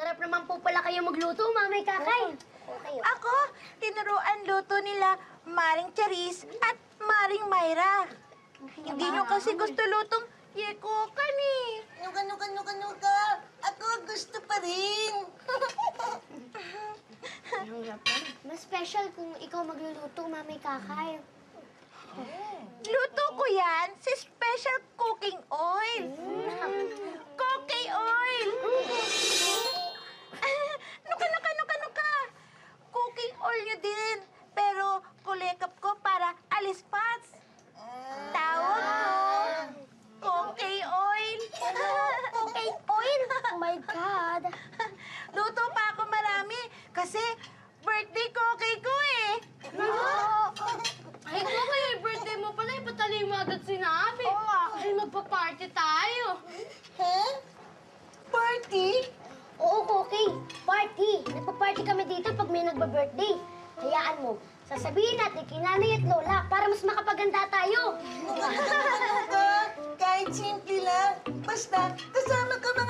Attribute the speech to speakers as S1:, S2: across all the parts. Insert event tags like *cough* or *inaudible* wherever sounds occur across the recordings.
S1: Sarap naman po pala kayo magluto, Mamay Kakay.
S2: Ako, tinuruan luto nila Maring Charis at Maring Mayra. Hindi nyo kasi gusto lutong yekokan eh.
S3: Nuka, nuka, nuka, nuka. Ako gusto pa rin. *laughs*
S1: Mas special kung ikaw magluluto, Mamay Kakay. God! *laughs*
S2: Luto pa ako marami kasi birthday cookie ko eh.
S4: Ay, ko kayo, birthday mo pala, ipatali mo agad sinabi.
S2: Oo nga.
S4: Ay, magpa-party tayo.
S3: Ha? Party?
S1: Oo, Koki. Party. Nagpa-party kami dito pag may nagba-birthday. Hayaan mo, sasabihin natin kay nanay at lola para mas makapaganda tayo. *laughs*
S3: Kahit simple lang. Basta, kasama ka mga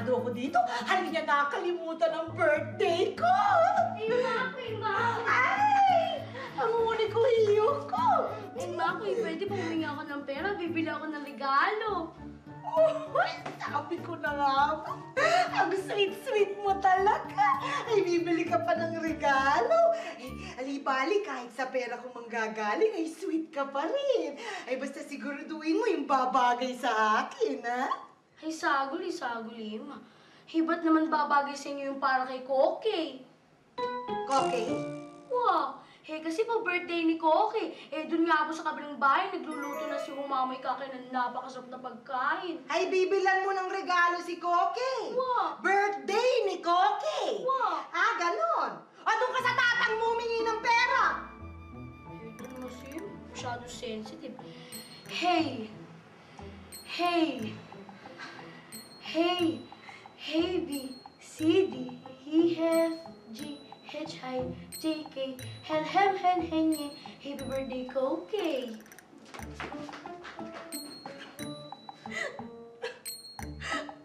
S5: Sigurado ako dito. Hindi niya nakakalimutan ang birthday ko!
S4: Imako, Imako!
S5: Ay! Ang uni ko hiyo ko!
S4: Imako, eh, pwede ba humingi ako ng pera? Bibili ako ng regalo.
S5: Uy, sabi ko na nga ba? Ang sweet-sweet mo talaga. Ay, bibili ka pa ng regalo. Ay, alibali, kahit sa pera ko manggagaling, ay sweet ka pa rin. Ay, basta siguraduhin mo yung babagay sa akin, ha?
S4: Ay, saguli, saguli, Ima. Hibat naman babagay sa inyo yung para kay Koke.
S5: Okay?
S4: Wow! Eh, kasi pa birthday ni Koke. Eh, dun nga po sa kabilang bahay, nagluluto na si Humamay Kakay ng napakasarap na pagkain.
S5: Ay, bibilan mo ng regalo si Koke.
S4: Wow!
S5: Birthday ni Koke.
S4: Wow!
S5: Ah, ganon. O, doon ka sa tatang mo humingi ng pera.
S4: Ito naman siya, masyado sensitive. Hey! Hey! Hey! Hey, B, C, D, E, F, G, H, I, J, K, L, M, N, N, N, Happy birthday, Koke!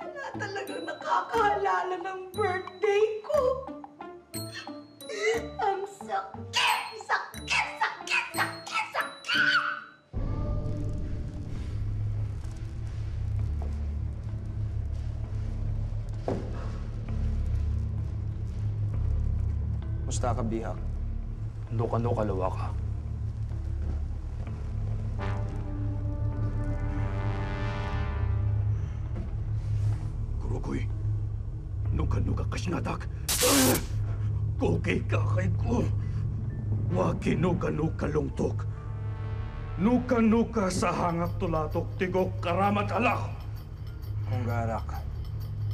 S5: Wala talagang nakakaalala ng birthday ko. Ang! Sakit!
S6: Musta ka, Bihak?
S7: Nuka-no kalawa ka. Kurukoy, nuka-nuka kasinadak. Kukay kakay ko. Wagi nuka-nuka lungtok. Nuka-nuka sa hangak tulatok tigok karamat alak.
S6: Hunggarak.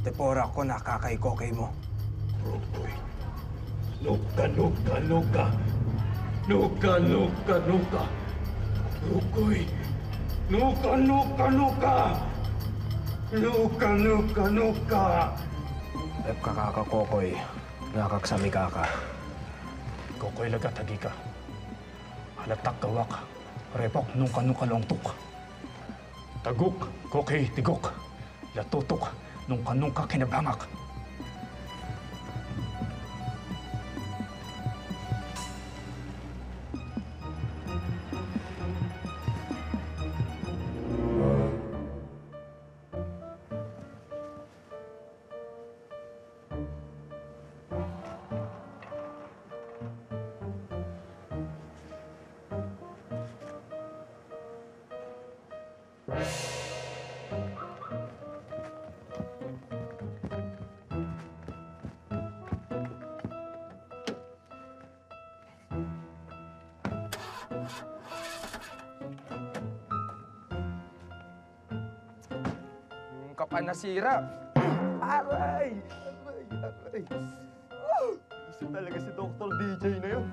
S6: Tepora ko nakakay-kokay mo.
S7: Kurukoy, nuka-nuka-nuka. Nuka-nuka-nuka. Kurukoy, nuka-nuka-nuka. Nuka-nuka-nuka.
S6: Ep kakakakokoy. Nakaksami kaka.
S7: Kokoy lagatagi ka. Halatak gawak. Repok nung kanong kalongtok. Taguk, kokay, tigok. Latutok nung kanong kakinabangak.
S6: Ka nasira. Aray! Aray! Aray! Oh, isa talaga si Dr. DJ na yun.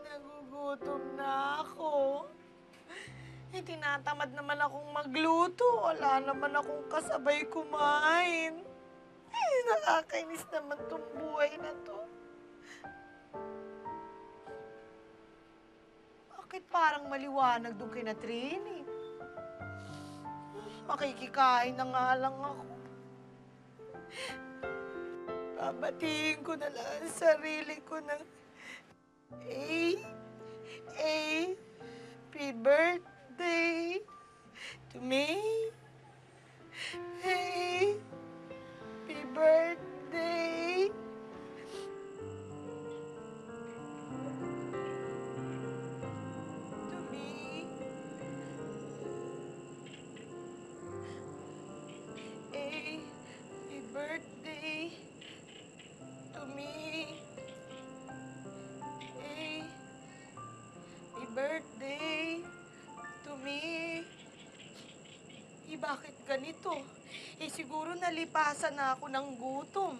S5: Nagugutom na ako. Eh, tinatamad naman akong magluto. Wala naman akong kasabay kumain. Eh, nakakainis naman tong buhay na to. Bakit parang maliwanag doon kay na Trini? Makikikain na nga lang ako. Babatiin ko na lang ang sarili ko ng A, A, happy birthday to me. Hey, happy birthday. To me. Hey, happy birthday to me. Hey, happy birthday to me. Bakit ganito? Eh, siguro nalipasan na ako ng gutom.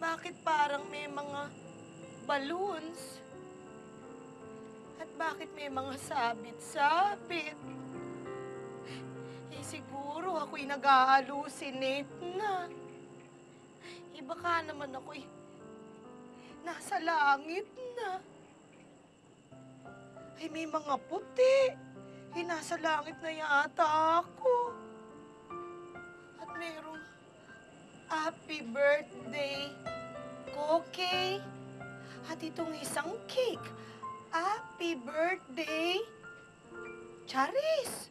S5: Bakit parang may mga balloons? At bakit may mga sabit-sabit? Eh, siguro ako'y nag-a-hallucinate na. Eh, baka naman ako'y nasa langit na. Ay, may mga puti. Eh, nasa langit na yata ako. At mayroong happy birthday, Koke. At itong isang cake. Happy birthday, Charis.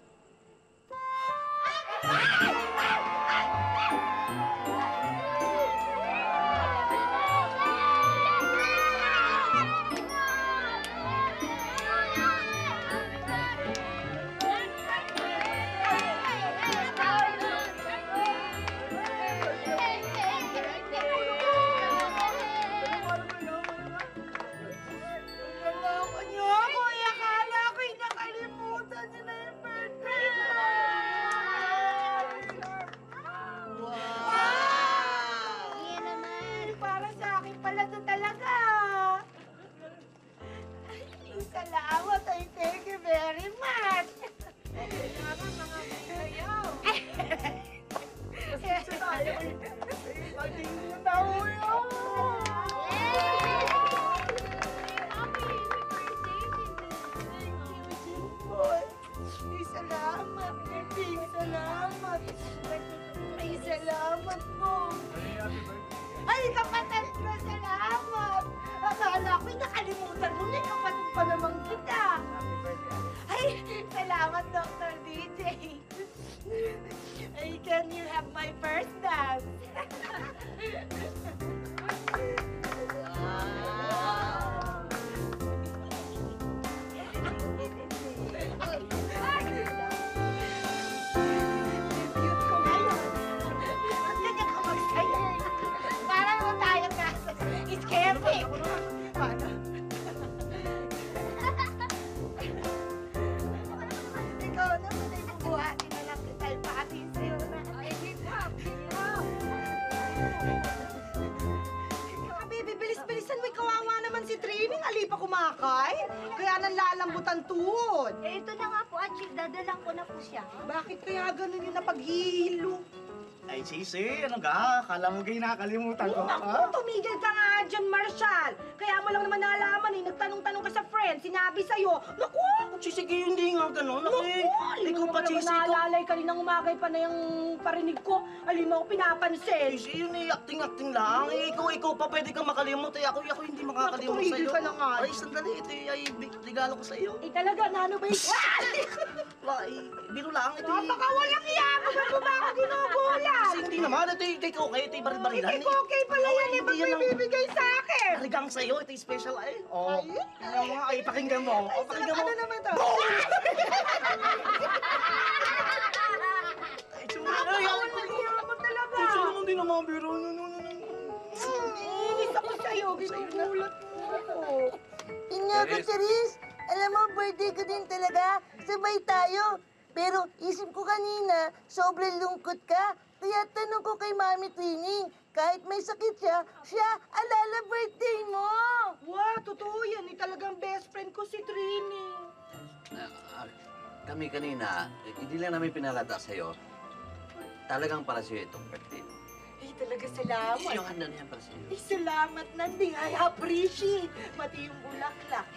S5: Naloko salamat, Dr. DJ. Can you have my first dance? *laughs* nang lalambutan tuhod.
S2: Eh, ito na nga po, Achik. Dadalang ko na po siya.
S5: Bakit kaya ganun yung napaghihilo?
S8: Ay, sisi, ano ka? Kala mo kayo nakakalimutan ko,
S5: Naku,
S8: ha?
S5: tumigil ka nga dyan, Marshall. Kaya mo lang naman nalaman eh. Nagtanong-tanong ka sa friend, sinabi sa'yo. Naku,
S8: Sisi, kayo hindi nga ganun. Eh.
S5: Naku,
S8: Ikaw pa, sisi, ikaw.
S5: naalalay kaninang umagay pa na yung parinig ko. Alim mo pinapansin.
S8: Sisi, yun eh, acting-acting lang. Eh, ikaw, ikaw pa pwede kang makalimut. Eh, ako, ako hindi makakalimut
S5: Naku, tumigil
S8: sa'yo.
S5: ka na nga.
S8: Ay, sandali. Ito eh, ay regalo ko sa'yo.
S5: Eh talaga, nano ba yung... *laughs* *laughs*
S8: Wala, eh, biro lang ito eh.
S5: Napaka walang iya! Mo ba ako ginugulan?
S8: hindi naman. Ito yung kay Koke, ito yung baril-barilan.
S5: Kay Koke pala yan, eh.
S8: Hindi
S5: Ba't may bibigay sa akin?
S8: Arigang sa'yo, ito yung special ay. Oh. Ano nga, ay, pakinggan mo. Oh, pakinggan mo.
S5: Ano naman to?
S8: Ay, tsura. Ay, ay, ay.
S5: mo talaga.
S8: Ay, tsura mo din naman, biro. No, no, no, no.
S5: Inis ako sa'yo. Ginugulat mo ako.
S3: Inyoko, Charis. Alam mo, birthday ko din talaga. Sabay tayo. Pero isip ko kanina, sobrang lungkot ka. Kaya tanong ko kay Mami Trining, kahit may sakit siya, siya alala birthday mo.
S5: Wow, totoo yan. Eh, talagang best friend ko si Trini.
S9: Ah, kami kanina, hindi lang namin pinalata sa'yo. Talagang para sa'yo itong birthday.
S5: Ay, talaga salamat.
S9: Yung handa na yan para sa'yo.
S5: Ay, salamat, Nanding. I appreciate. Pati yung bulaklak.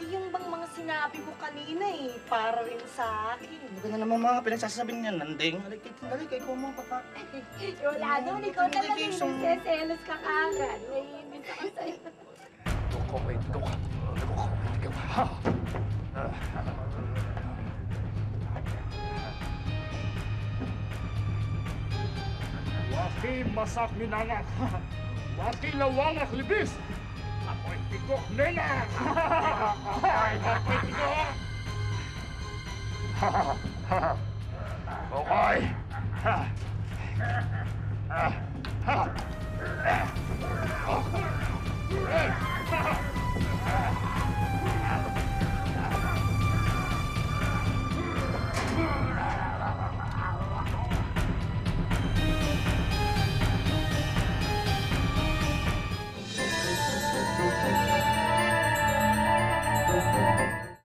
S5: Eh, yung bang mga sinabi mo kanina eh, para rin sa akin.
S8: Ano ka na naman mga pinagsasabi niya, Nanding? Halik, kay halik, kay Kumo, papa.
S2: Wala doon, ikaw talaga yung nagseselos ka kagad. Naiinis ako sa'yo.
S7: Tigok, Kokoy, tigok. Tigok, tigok. Ha! Waki masak minangak. *laughs* Waki lawangak libis. Ako'y tigok nena. Ay, ako'y tigok. Okay. Ha. Ha. Ha.